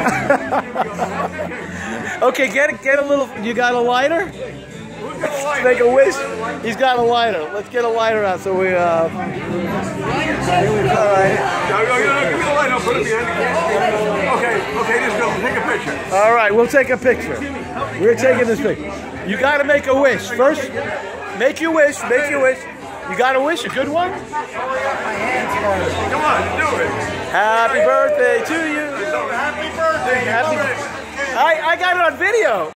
okay, get get a little. You got a lighter? Make a wish. He's got a lighter. Let's get a lighter out so we. Uh... All right. Okay, okay, just go. Take a picture. All right, we'll take a picture. We're taking this picture. You got to make a wish first. Make your wish. Make your wish. You got a wish, a good one. Come on, do it. Happy birthday to you. Happy I I got it on video.